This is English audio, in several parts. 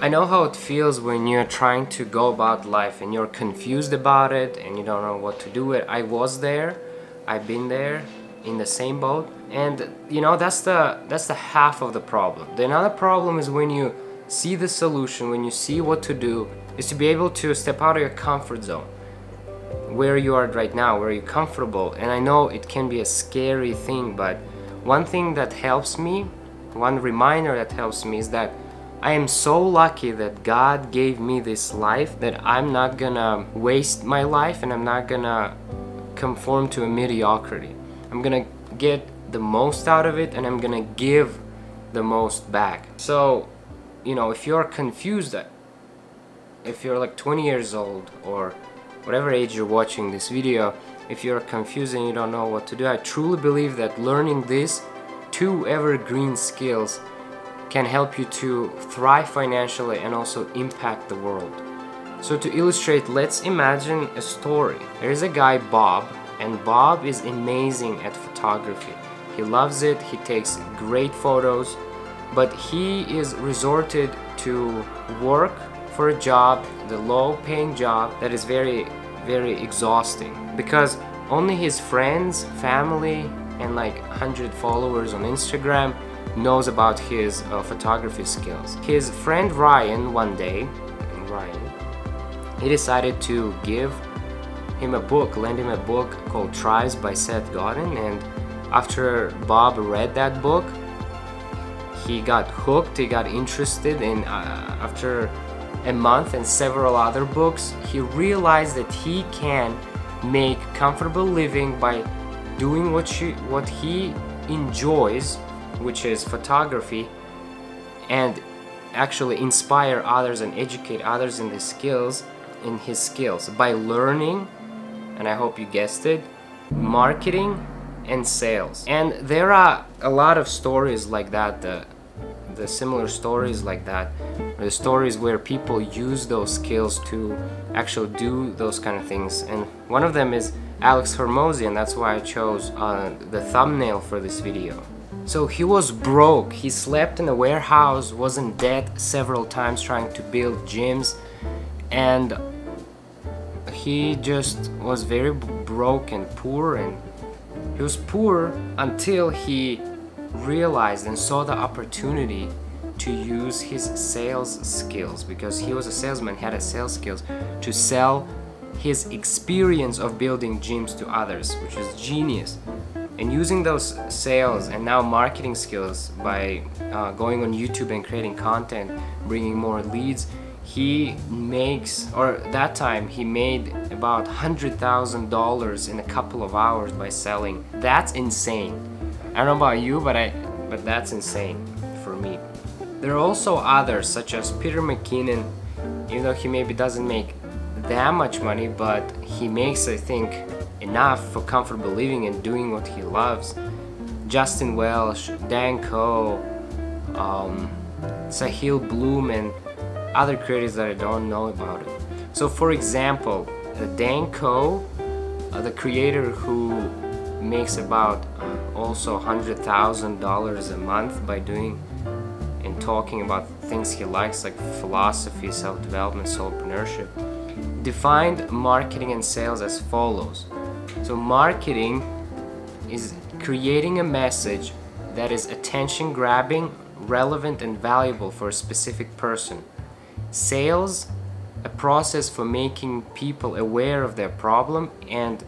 I know how it feels when you're trying to go about life and you're confused about it and you don't know what to do with. I was there. I've been there in the same boat. And you know, that's the that's the half of the problem. The another problem is when you see the solution, when you see what to do, is to be able to step out of your comfort zone. Where you are right now, where you're comfortable. And I know it can be a scary thing, but one thing that helps me, one reminder that helps me is that I am so lucky that God gave me this life that I'm not gonna waste my life and I'm not gonna conform to a mediocrity. I'm gonna get the most out of it and I'm gonna give the most back. So, you know, if you're confused, if you're like 20 years old or whatever age you're watching this video, if you're confused and you don't know what to do, I truly believe that learning these two evergreen skills can help you to thrive financially and also impact the world. So to illustrate, let's imagine a story. There's a guy, Bob, and Bob is amazing at photography. He loves it, he takes great photos, but he is resorted to work for a job, the low paying job that is very, very exhausting because only his friends, family, and like 100 followers on Instagram knows about his uh, photography skills. His friend Ryan one day, Ryan, he decided to give him a book, lend him a book called Tribes by Seth Godin and after Bob read that book, he got hooked, he got interested and uh, after a month and several other books, he realized that he can make comfortable living by doing what, she, what he enjoys which is photography, and actually inspire others and educate others in the skills in his skills. By learning and I hope you guessed it marketing and sales. And there are a lot of stories like that the, the similar stories like that the stories where people use those skills to actually do those kind of things. And one of them is Alex Hormozi and that's why I chose uh, the thumbnail for this video so he was broke, he slept in a warehouse, was in debt several times trying to build gyms. And he just was very broke and poor and he was poor until he realized and saw the opportunity to use his sales skills because he was a salesman, had a sales skills to sell his experience of building gyms to others, which is genius and using those sales and now marketing skills by uh, going on YouTube and creating content, bringing more leads, he makes, or that time he made about $100,000 in a couple of hours by selling. That's insane. I don't know about you, but I, but that's insane for me. There are also others such as Peter McKinnon, even though he maybe doesn't make that much money, but he makes, I think, enough for comfortable living and doing what he loves. Justin Welsh, Dan Koe, um, Sahil Bloom, and other creators that I don't know about it. So, for example, uh, Dan Koe, uh, the creator who makes about uh, also $100,000 a month by doing and talking about things he likes like philosophy, self-development, soulpreneurship, defined marketing and sales as follows. So marketing is creating a message that is attention grabbing, relevant and valuable for a specific person. Sales, a process for making people aware of their problem and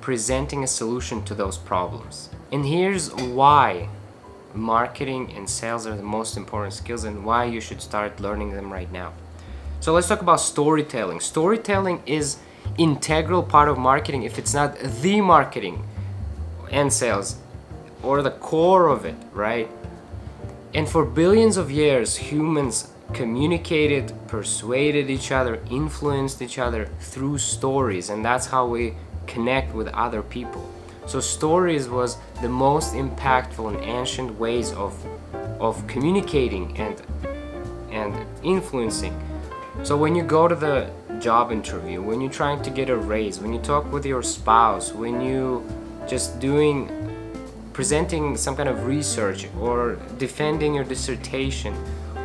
presenting a solution to those problems. And here's why marketing and sales are the most important skills and why you should start learning them right now. So let's talk about storytelling. Storytelling is integral part of marketing if it's not the marketing and sales or the core of it, right? And for billions of years, humans communicated, persuaded each other, influenced each other through stories, and that's how we connect with other people. So stories was the most impactful and ancient ways of of communicating and and influencing. So when you go to the job interview, when you're trying to get a raise, when you talk with your spouse, when you just doing presenting some kind of research or defending your dissertation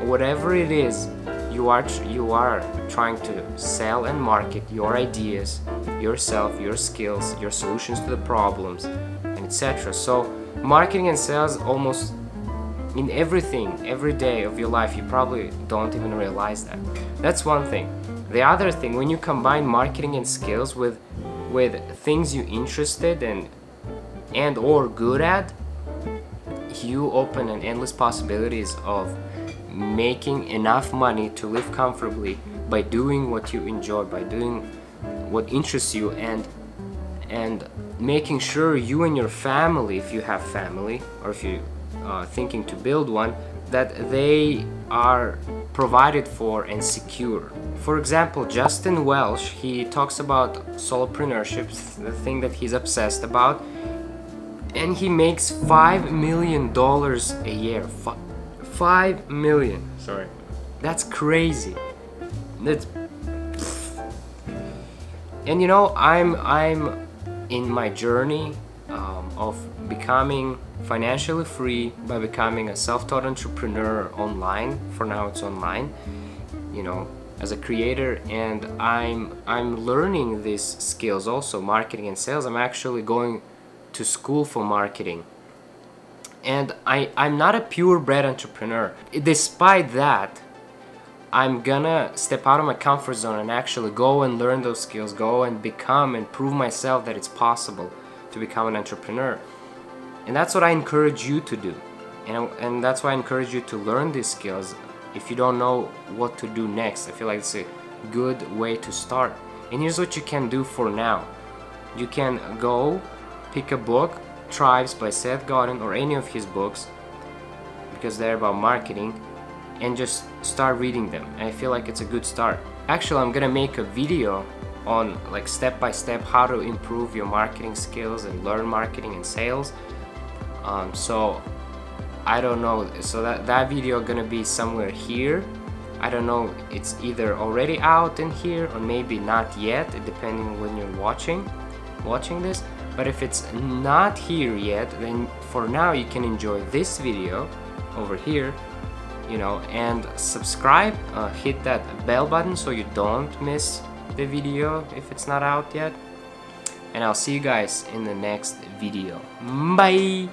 whatever it is, you are you are trying to sell and market your ideas yourself your skills your solutions to the problems and etc so marketing and sales almost in everything every day of your life you probably don't even realize that. That's one thing the other thing when you combine marketing and skills with with things you interested in and or good at you open an endless possibilities of making enough money to live comfortably by doing what you enjoy by doing what interests you and and making sure you and your family if you have family or if you are thinking to build one that they are provided for and secure for example justin welsh he talks about solopreneurship the thing that he's obsessed about and he makes five million dollars a year. F five million. Sorry, that's crazy. That's and you know I'm I'm in my journey of becoming financially free by becoming a self-taught entrepreneur online. For now, it's online. You know, as a creator and I'm I'm learning these skills also marketing and sales I'm actually going to school for marketing and I, I'm not a purebred entrepreneur. Despite that, I'm gonna step out of my comfort zone and actually go and learn those skills, go and become and prove myself that it's possible to become an entrepreneur. And that's what I encourage you to do. And, and that's why I encourage you to learn these skills. If you don't know what to do next, I feel like it's a good way to start. And here's what you can do for now. You can go pick a book, Tribes by Seth Godin or any of his books because they're about marketing and just start reading them and I feel like it's a good start. Actually I'm gonna make a video on like step by step how to improve your marketing skills and learn marketing and sales. Um, so I don't know so that, that video gonna be somewhere here. I don't know it's either already out in here or maybe not yet depending when you're watching watching this. But if it's not here yet then for now you can enjoy this video over here you know and subscribe uh, hit that bell button so you don't miss the video if it's not out yet. And I'll see you guys in the next video. Bye